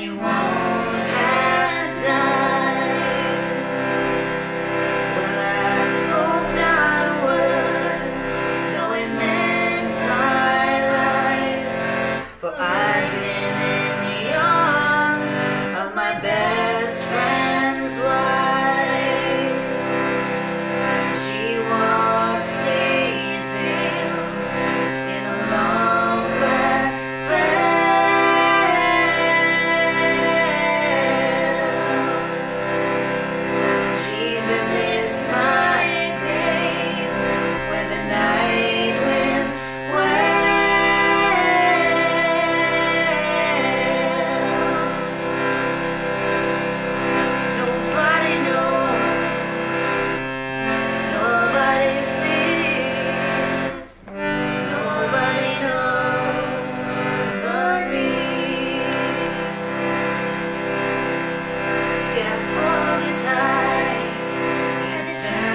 then Is high, eternity